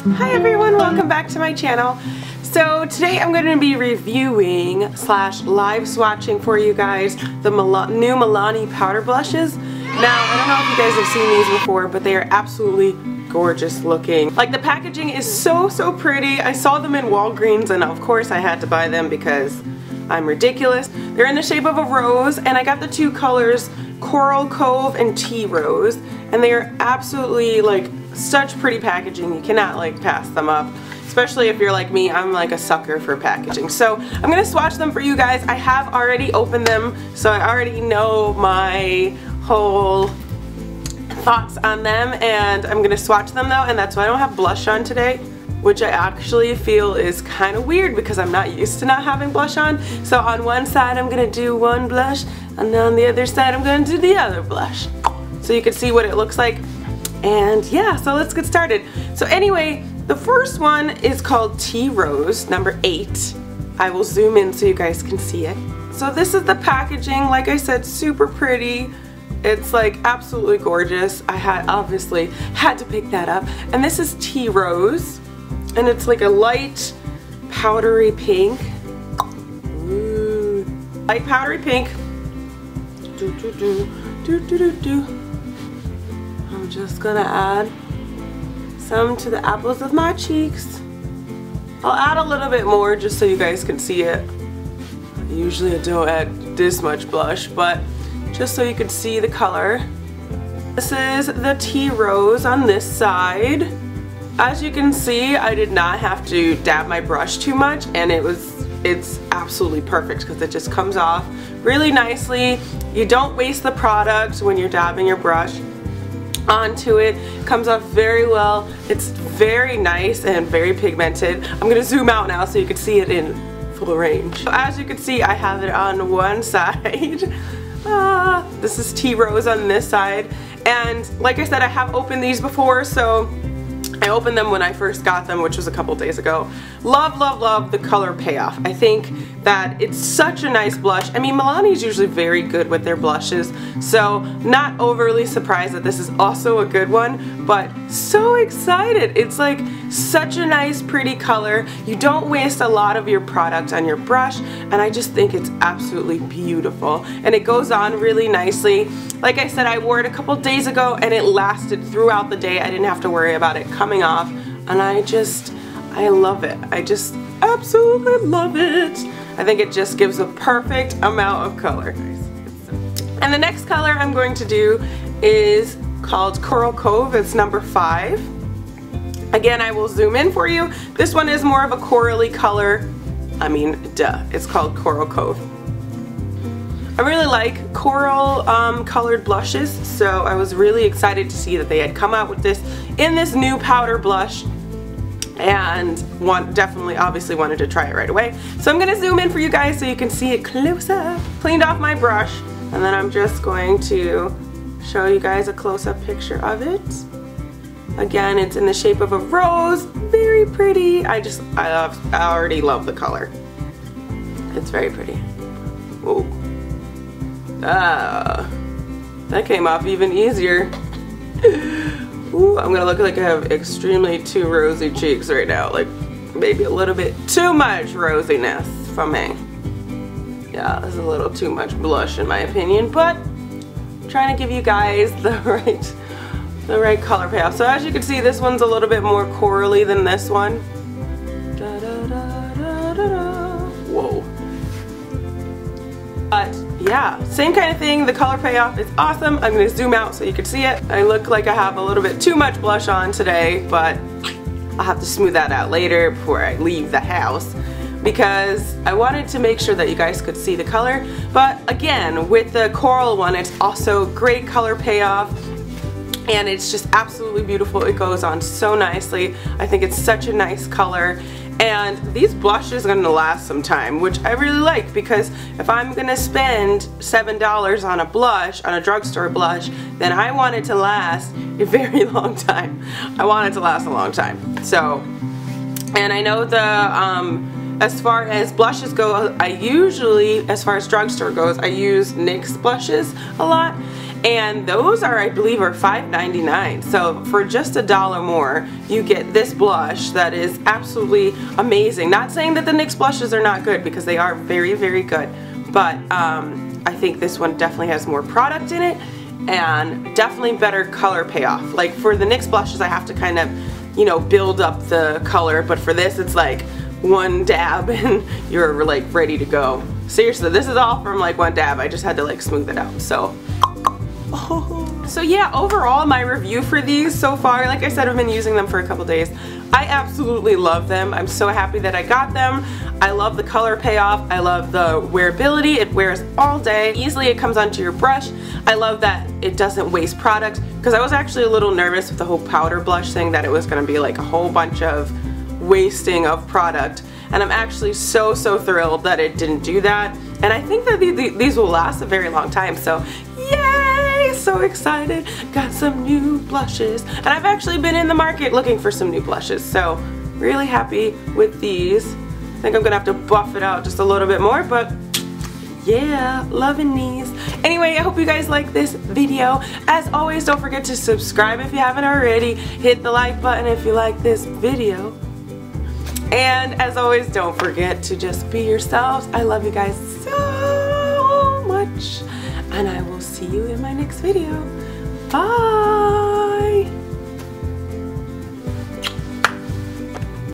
Hi everyone, welcome back to my channel. So today I'm going to be reviewing slash live swatching for you guys the Mil new Milani powder blushes. Now, I don't know if you guys have seen these before, but they are absolutely gorgeous looking. Like the packaging is so, so pretty. I saw them in Walgreens and of course I had to buy them because I'm ridiculous. They're in the shape of a rose and I got the two colors Coral Cove and Tea Rose and they are absolutely like such pretty packaging. You cannot like pass them up especially if you're like me, I'm like a sucker for packaging. So I'm gonna swatch them for you guys. I have already opened them, so I already know my whole thoughts on them and I'm gonna swatch them though and that's why I don't have blush on today which I actually feel is kind of weird because I'm not used to not having blush on. So on one side I'm gonna do one blush and then on the other side I'm gonna do the other blush. So you can see what it looks like. And yeah, so let's get started. So anyway, the first one is called Tea Rose, number eight. I will zoom in so you guys can see it. So this is the packaging, like I said, super pretty. It's like absolutely gorgeous. I had obviously had to pick that up. And this is Tea Rose. And it's like a light powdery pink. Ooh. Light powdery pink. Do, do, do, do, do, do, do. Just gonna add some to the apples of my cheeks. I'll add a little bit more just so you guys can see it. Usually I don't add this much blush, but just so you can see the color. This is the tea rose on this side. As you can see, I did not have to dab my brush too much and it was it's absolutely perfect because it just comes off really nicely. You don't waste the product when you're dabbing your brush onto it. Comes off very well. It's very nice and very pigmented. I'm going to zoom out now so you can see it in full range. So as you can see, I have it on one side. ah, this is Tea Rose on this side. And like I said, I have opened these before, so I opened them when I first got them, which was a couple days ago. Love, love, love the color payoff. I think that it's such a nice blush. I mean, Milani is usually very good with their blushes, so not overly surprised that this is also a good one, but so excited. It's like such a nice, pretty color. You don't waste a lot of your product on your brush, and I just think it's absolutely beautiful. And it goes on really nicely. Like I said, I wore it a couple days ago, and it lasted throughout the day. I didn't have to worry about it coming off, and I just, I love it. I just absolutely love it. I think it just gives a perfect amount of color. And the next color I'm going to do is called Coral Cove. It's number five. Again, I will zoom in for you. This one is more of a corally color. I mean, duh, it's called Coral Cove. I really like coral um, colored blushes, so I was really excited to see that they had come out with this in this new powder blush and want, definitely obviously wanted to try it right away. So I'm going to zoom in for you guys so you can see it close up. Cleaned off my brush and then I'm just going to show you guys a close-up picture of it. Again, it's in the shape of a rose. Very pretty. I just, I, love, I already love the color. It's very pretty. Whoa. Ah, that came off even easier. Ooh, I'm gonna look like I have extremely too rosy cheeks right now. Like maybe a little bit too much rosiness for me. Yeah, this is a little too much blush in my opinion, but I'm trying to give you guys the right the right color payoff. So as you can see, this one's a little bit more corally than this one. Yeah, same kind of thing. The color payoff is awesome. I'm to zoom out so you can see it. I look like I have a little bit too much blush on today, but I'll have to smooth that out later before I leave the house because I wanted to make sure that you guys could see the color. But again, with the coral one, it's also great color payoff and it's just absolutely beautiful. It goes on so nicely. I think it's such a nice color and these blushes are gonna last some time which I really like because if I'm gonna spend seven dollars on a blush on a drugstore blush then I want it to last a very long time. I want it to last a long time. So and I know the um, as far as blushes go I usually as far as drugstore goes I use NYX blushes a lot. And those are I believe are $5.99 so for just a dollar more you get this blush that is absolutely amazing. Not saying that the NYX blushes are not good because they are very very good. But um, I think this one definitely has more product in it and definitely better color payoff. Like for the NYX blushes I have to kind of you know build up the color. But for this it's like one dab and you're like ready to go seriously this is all from like one dab I just had to like smooth it out so so yeah, overall my review for these so far, like I said, I've been using them for a couple days. I absolutely love them. I'm so happy that I got them. I love the color payoff. I love the wearability. It wears all day. Easily it comes onto your brush. I love that it doesn't waste product because I was actually a little nervous with the whole powder blush thing that it was going to be like a whole bunch of wasting of product and I'm actually so so thrilled that it didn't do that and I think that these will last a very long time so yay so excited got some new blushes and I've actually been in the market looking for some new blushes so really happy with these I think I'm gonna have to buff it out just a little bit more but yeah, loving these. Anyway, I hope you guys like this video. As always, don't forget to subscribe if you haven't already. Hit the like button if you like this video. And as always, don't forget to just be yourselves. I love you guys so much. And I will see you in my next video. Bye.